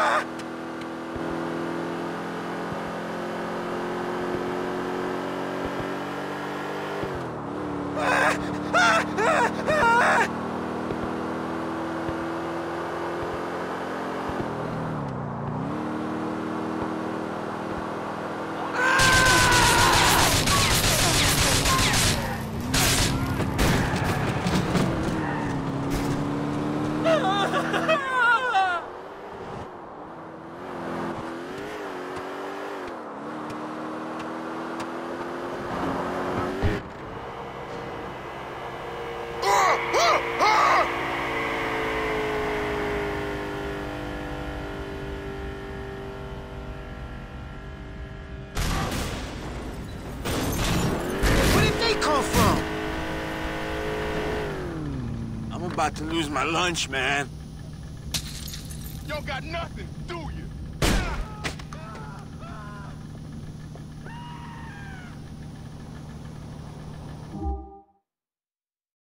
啊！I'm about to lose my lunch, man. Y'all got nothing. Do